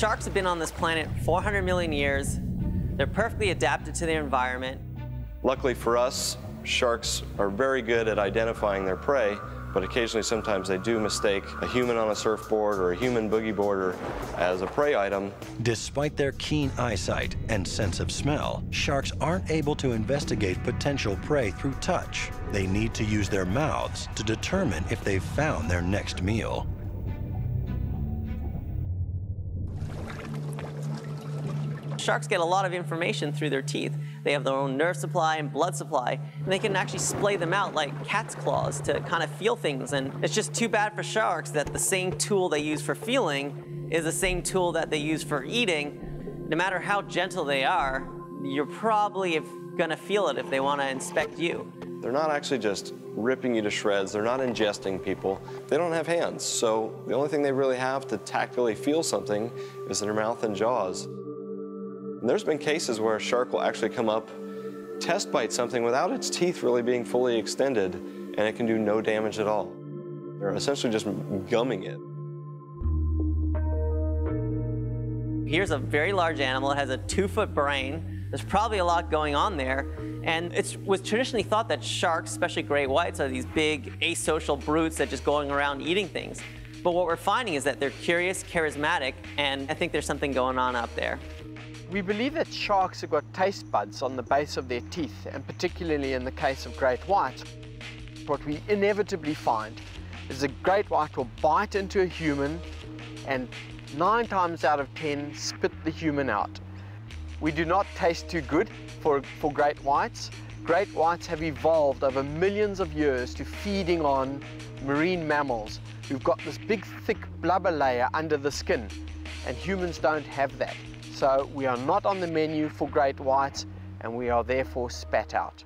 Sharks have been on this planet 400 million years. They're perfectly adapted to their environment. Luckily for us, sharks are very good at identifying their prey, but occasionally sometimes they do mistake a human on a surfboard or a human boogie boarder as a prey item. Despite their keen eyesight and sense of smell, sharks aren't able to investigate potential prey through touch. They need to use their mouths to determine if they've found their next meal. Sharks get a lot of information through their teeth. They have their own nerve supply and blood supply, and they can actually splay them out like cat's claws to kind of feel things. And it's just too bad for sharks that the same tool they use for feeling is the same tool that they use for eating. No matter how gentle they are, you're probably gonna feel it if they wanna inspect you. They're not actually just ripping you to shreds. They're not ingesting people. They don't have hands. So the only thing they really have to tactily feel something is their mouth and jaws. And there's been cases where a shark will actually come up, test bite something without its teeth really being fully extended, and it can do no damage at all. They're essentially just gumming it. Here's a very large animal, it has a two-foot brain. There's probably a lot going on there. And it was traditionally thought that sharks, especially great whites, are these big asocial brutes that just going around eating things. But what we're finding is that they're curious, charismatic, and I think there's something going on up there. We believe that sharks have got taste buds on the base of their teeth, and particularly in the case of great whites, what we inevitably find is a great white will bite into a human and nine times out of 10 spit the human out. We do not taste too good for, for great whites. Great whites have evolved over millions of years to feeding on marine mammals who've got this big thick blubber layer under the skin and humans don't have that. So we are not on the menu for great whites and we are therefore spat out.